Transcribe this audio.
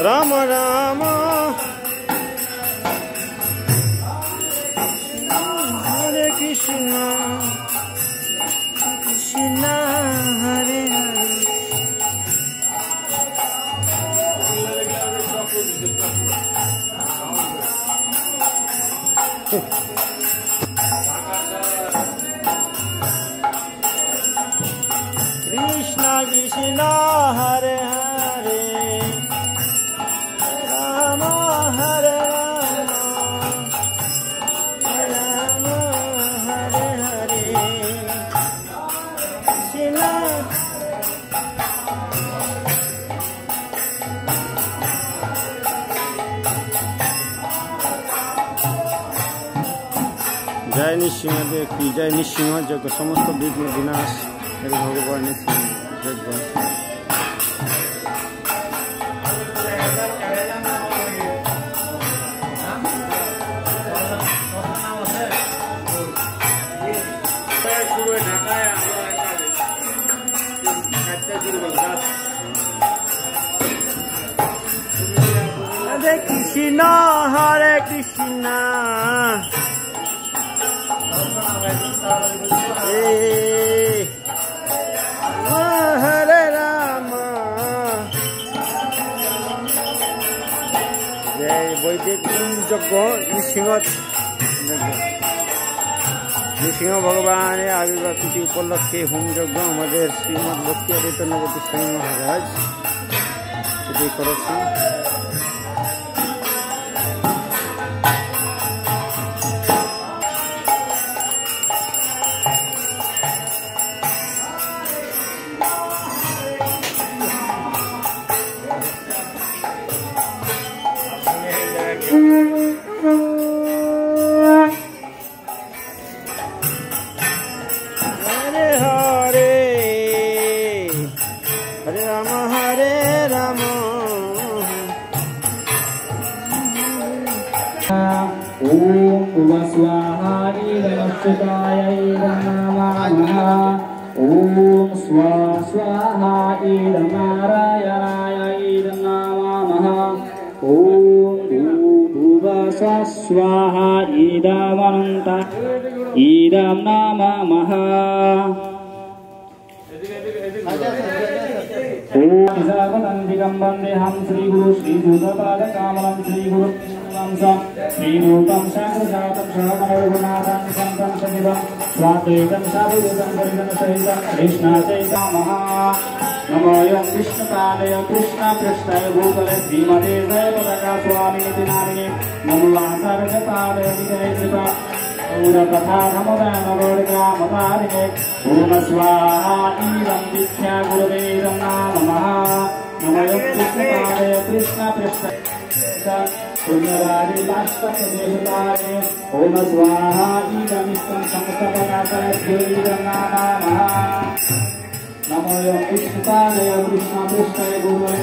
Rama Rama Krishna Krishna हरे জয় নৃসিংহদেব কি জয় নৃসিংহ যজ্ঞ সমস্ত বিঘ্ন বিনাশ এই ভগবানের যজ্ঞ হরে কৃষ্ণ। Rama জয় বৈদিক যজ্ঞ, নৃসিংহ। নৃসিংহ ভগবানের আবির্ভাব তিথি উপলক্ষে হোম যজ্ঞ আমাদের শ্রীমদ ভক্তি আদিত্যনবতী স্বামী মহারাজ। সেটি করেছি स्वाहानि नमस्कृतायै नमः ॐ स्वा स्वाहा इदमारायण स्वाहा ईदन्तं वन्देहं श्रीगुरु श्रीभृतपादकामलं श्रीगुरु कृष्णं सं श्रीनूतं षण्जातं शामोहुनाथं शं तं सहि स्वातेत शुतं सहि कृष्णचैतामोऽयं कृष्णकालय कृष्ण भूतले श्रीमते जयपदका स्वामीति मनुवासरगतादेविजयकृता पूरप्रथानमुदानवोर्ग्रामपारिणे ओम स्वाहा ईदं दीक्षा गुरुवेदं नाम नमयोकृष्णपादय कृष्णपृष्ठ पुण्यराजिताष्टकदेवताय ओम स्वाहा ईदमिष्टं समस्तपदातयभ्योदं नाम। नमः नमो। कृष्णपादय कृष्णपृष्ठय गुरुवे